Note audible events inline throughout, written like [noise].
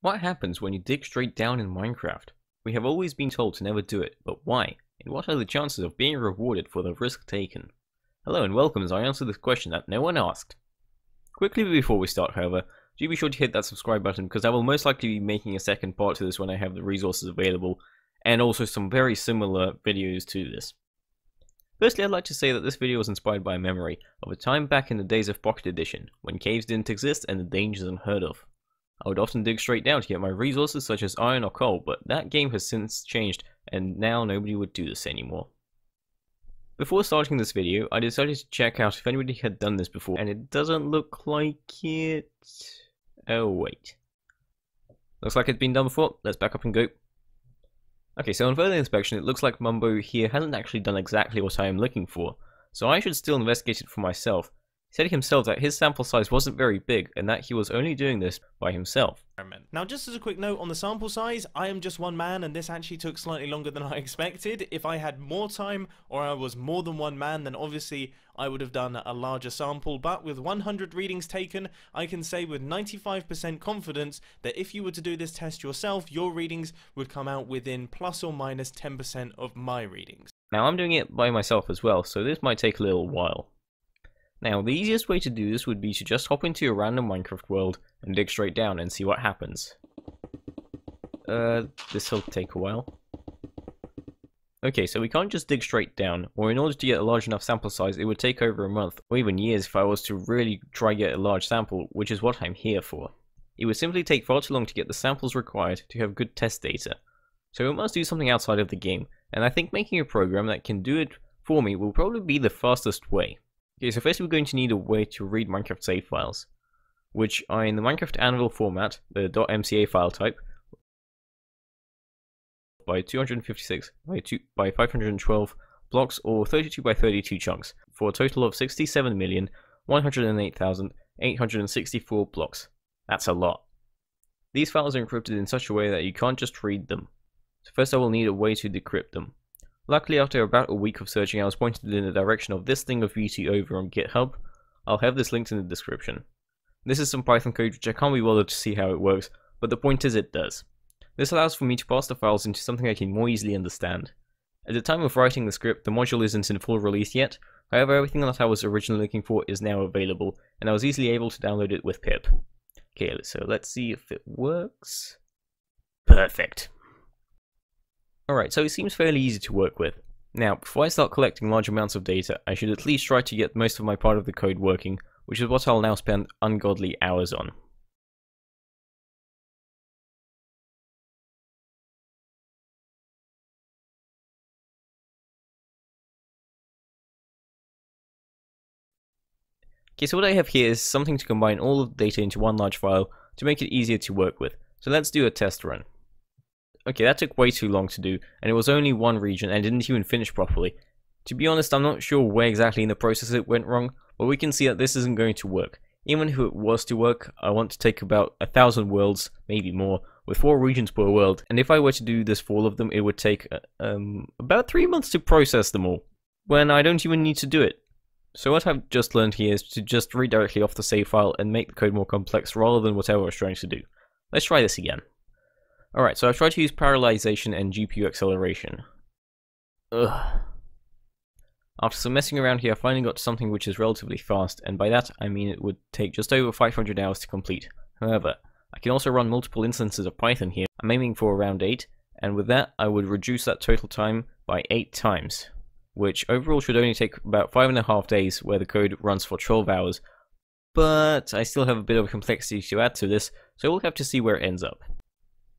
What happens when you dig straight down in Minecraft? We have always been told to never do it, but why? And what are the chances of being rewarded for the risk taken? Hello and welcome as I answer this question that no one asked. Quickly before we start however, do be sure to hit that subscribe button because I will most likely be making a second part to this when I have the resources available, and also some very similar videos to this. Firstly, I'd like to say that this video was inspired by a memory of a time back in the days of Pocket Edition, when caves didn't exist and the dangers unheard of. I would often dig straight down to get my resources such as iron or coal, but that game has since changed and now nobody would do this anymore. Before starting this video, I decided to check out if anybody had done this before, and it doesn't look like it... Oh wait. Looks like it's been done before, let's back up and go. Okay, so on further inspection, it looks like Mumbo here hasn't actually done exactly what I am looking for, so I should still investigate it for myself, said himself that his sample size wasn't very big and that he was only doing this by himself. Now just as a quick note on the sample size, I am just one man and this actually took slightly longer than [laughs] I expected. If I had more time or I was more than one man then obviously I would have done a larger sample but with 100 readings taken I can say with 95% confidence that if you were to do this test yourself your readings would come out within plus or minus 10% of my readings. Now I'm doing it by myself as well so this might take a little while. Now, the easiest way to do this would be to just hop into a random Minecraft world and dig straight down and see what happens. Uh, this'll take a while. Okay, so we can't just dig straight down, or in order to get a large enough sample size, it would take over a month, or even years if I was to really try get a large sample, which is what I'm here for. It would simply take far too long to get the samples required to have good test data. So we must do something outside of the game, and I think making a program that can do it for me will probably be the fastest way. Okay, so first we're going to need a way to read Minecraft save files, which are in the Minecraft Anvil format, the .mca file type, by 256 by, two, by 512 blocks or 32 by 32 chunks, for a total of 67,108,864 blocks. That's a lot. These files are encrypted in such a way that you can't just read them. So first I will need a way to decrypt them. Luckily, after about a week of searching, I was pointed in the direction of this thing of beauty over on GitHub. I'll have this linked in the description. This is some Python code which I can't be bothered to see how it works, but the point is it does. This allows for me to pass the files into something I can more easily understand. At the time of writing the script, the module isn't in full release yet, however everything that I was originally looking for is now available, and I was easily able to download it with pip. Okay, so let's see if it works. Perfect. Alright, so it seems fairly easy to work with. Now, before I start collecting large amounts of data, I should at least try to get most of my part of the code working, which is what I'll now spend ungodly hours on. Okay, so what I have here is something to combine all of the data into one large file to make it easier to work with. So let's do a test run. Okay, that took way too long to do, and it was only one region and didn't even finish properly. To be honest, I'm not sure where exactly in the process it went wrong, but we can see that this isn't going to work. Even if it was to work, I want to take about a thousand worlds, maybe more, with four regions per world, and if I were to do this for all of them, it would take uh, um, about three months to process them all, when I don't even need to do it. So what I've just learned here is to just read directly off the save file and make the code more complex rather than whatever I was trying to do. Let's try this again. Alright, so I've tried to use parallelization and GPU acceleration. Ugh. After some messing around here, I finally got to something which is relatively fast, and by that I mean it would take just over 500 hours to complete. However, I can also run multiple instances of Python here. I'm aiming for around 8, and with that I would reduce that total time by 8 times, which overall should only take about 5.5 days where the code runs for 12 hours. But I still have a bit of complexity to add to this, so we'll have to see where it ends up.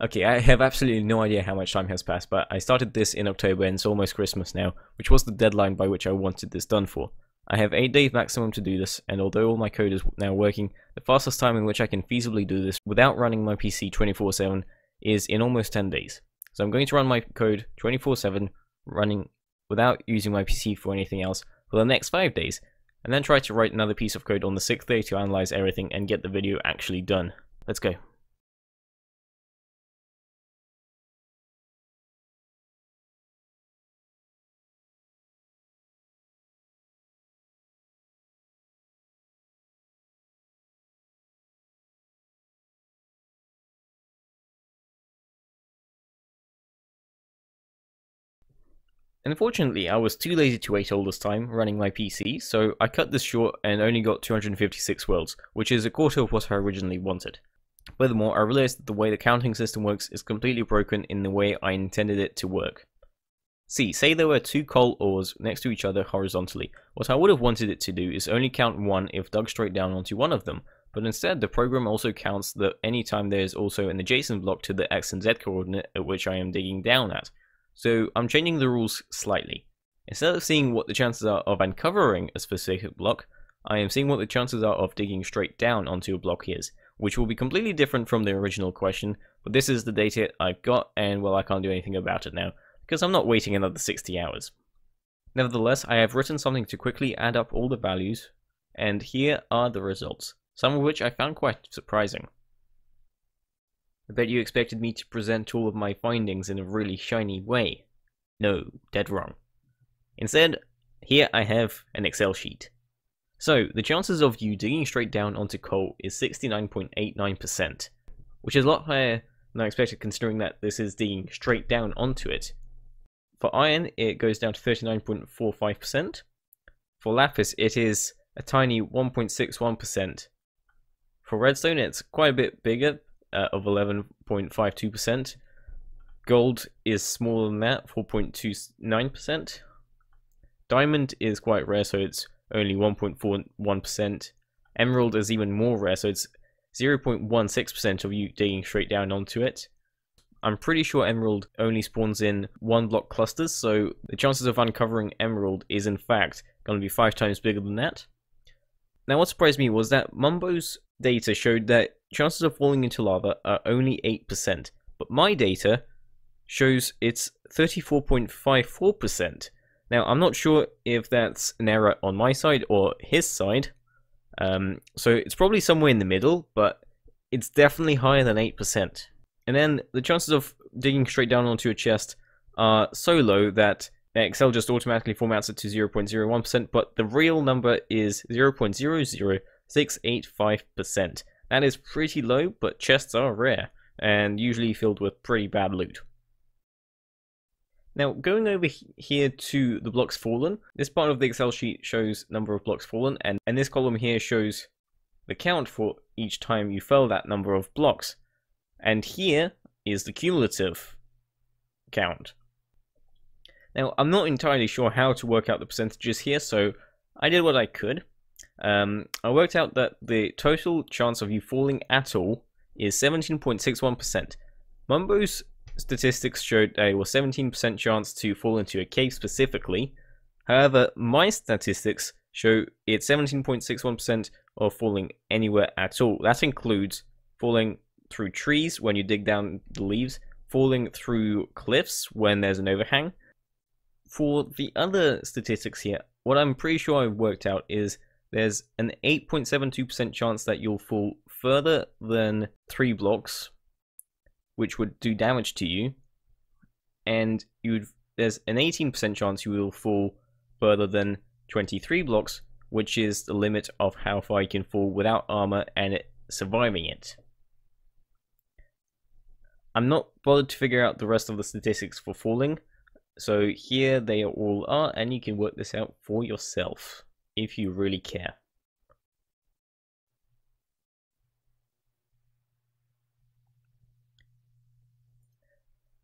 Okay, I have absolutely no idea how much time has passed, but I started this in October and it's almost Christmas now, which was the deadline by which I wanted this done for. I have 8 days maximum to do this, and although all my code is now working, the fastest time in which I can feasibly do this without running my PC 24-7 is in almost 10 days. So I'm going to run my code 24-7, running without using my PC for anything else, for the next 5 days, and then try to write another piece of code on the 6th day to analyze everything and get the video actually done. Let's go. Unfortunately, I was too lazy to wait all this time running my PC, so I cut this short and only got 256 worlds, which is a quarter of what I originally wanted. Furthermore, I realized that the way the counting system works is completely broken in the way I intended it to work. See, say there were two coal ores next to each other horizontally. What I would have wanted it to do is only count one if dug straight down onto one of them, but instead the program also counts that any time there is also an adjacent block to the x and z coordinate at which I am digging down at. So I'm changing the rules slightly. Instead of seeing what the chances are of uncovering a specific block, I am seeing what the chances are of digging straight down onto a block is, which will be completely different from the original question, but this is the data I've got and well I can't do anything about it now, because I'm not waiting another 60 hours. Nevertheless, I have written something to quickly add up all the values, and here are the results, some of which I found quite surprising. I bet you expected me to present all of my findings in a really shiny way. No, dead wrong. Instead, here I have an Excel sheet. So, the chances of you digging straight down onto coal is 69.89%, which is a lot higher than I expected considering that this is digging straight down onto it. For iron, it goes down to 39.45%. For lapis, it is a tiny 1.61%. For redstone, it's quite a bit bigger, uh, of 11.52%. Gold is smaller than that, 4.29%. Diamond is quite rare, so it's only 1.41%. Emerald is even more rare, so it's 0.16% of you digging straight down onto it. I'm pretty sure Emerald only spawns in one block clusters, so the chances of uncovering Emerald is in fact going to be five times bigger than that. Now what surprised me was that Mumbo's data showed that chances of falling into lava are only 8%, but my data shows it's 34.54%. Now, I'm not sure if that's an error on my side or his side, um, so it's probably somewhere in the middle, but it's definitely higher than 8%. And then the chances of digging straight down onto a chest are so low that Excel just automatically formats it to 0.01%, but the real number is 0.00685%. That is pretty low, but chests are rare, and usually filled with pretty bad loot. Now, going over here to the blocks fallen, this part of the Excel sheet shows number of blocks fallen, and, and this column here shows the count for each time you fell that number of blocks. And here is the cumulative count. Now, I'm not entirely sure how to work out the percentages here, so I did what I could. Um, I worked out that the total chance of you falling at all is 17.61%. Mumbo's statistics showed a 17% chance to fall into a cave specifically. However, my statistics show it's 17.61% of falling anywhere at all. That includes falling through trees when you dig down the leaves, falling through cliffs when there's an overhang. For the other statistics here, what I'm pretty sure I've worked out is there's an 8.72% chance that you'll fall further than 3 blocks, which would do damage to you, and you'd there's an 18% chance you will fall further than 23 blocks, which is the limit of how far you can fall without armor and it, surviving it. I'm not bothered to figure out the rest of the statistics for falling, so here they all are, and you can work this out for yourself if you really care.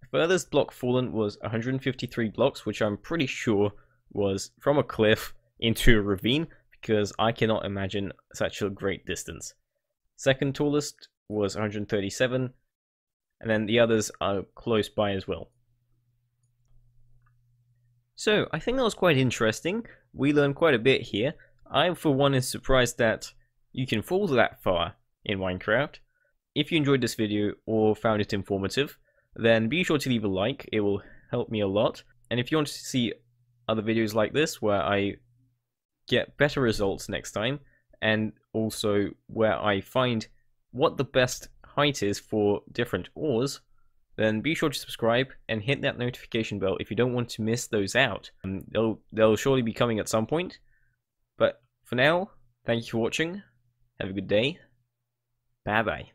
The furthest block fallen was 153 blocks, which I'm pretty sure was from a cliff into a ravine, because I cannot imagine such a great distance. Second tallest was 137, and then the others are close by as well. So, I think that was quite interesting. We learned quite a bit here. I, for one, is surprised that you can fall that far in Minecraft. If you enjoyed this video or found it informative, then be sure to leave a like. It will help me a lot. And if you want to see other videos like this, where I get better results next time, and also where I find what the best height is for different ores, then be sure to subscribe and hit that notification bell if you don't want to miss those out. Um, they'll, they'll surely be coming at some point. But for now, thank you for watching. Have a good day. Bye bye.